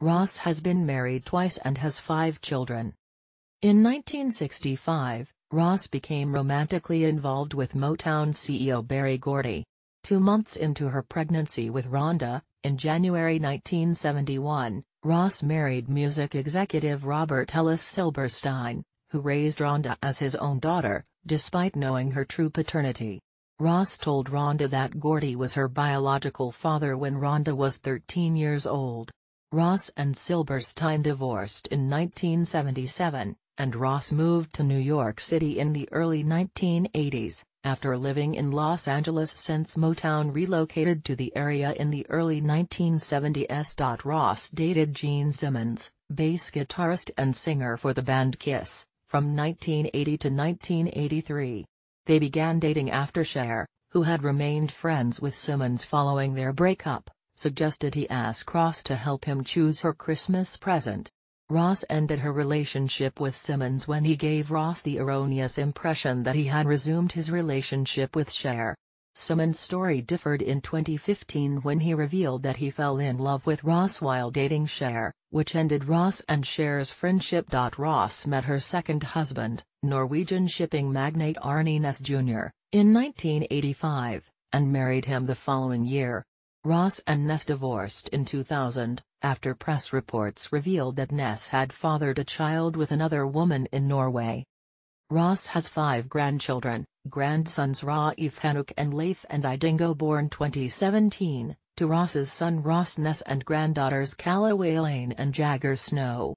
Ross has been married twice and has five children. In 1965, Ross became romantically involved with Motown CEO Berry Gordy. Two months into her pregnancy with Rhonda, in January 1971, Ross married music executive Robert Ellis Silberstein, who raised Rhonda as his own daughter, despite knowing her true paternity. Ross told Rhonda that Gordy was her biological father when Rhonda was 13 years old. Ross and Silberstein divorced in 1977, and Ross moved to New York City in the early 1980s, after living in Los Angeles since Motown relocated to the area in the early 1970s. Ross dated Gene Simmons, bass guitarist and singer for the band Kiss, from 1980 to 1983. They began dating after Cher, who had remained friends with Simmons following their breakup suggested he ask Ross to help him choose her Christmas present. Ross ended her relationship with Simmons when he gave Ross the erroneous impression that he had resumed his relationship with Cher. Simmons' story differed in 2015 when he revealed that he fell in love with Ross while dating Cher, which ended Ross and Cher's friendship. Ross met her second husband, Norwegian shipping magnate Arne Næss Jr., in 1985, and married him the following year. Ross and Næss divorced in 2000, after press reports revealed that Næss had fathered a child with another woman in Norway. Ross has five grandchildren, grandsons Raif Henok and Leif and Idingo born 2017, to Ross's son Ross Næss and granddaughters Callaway Lane and Jagger Snow.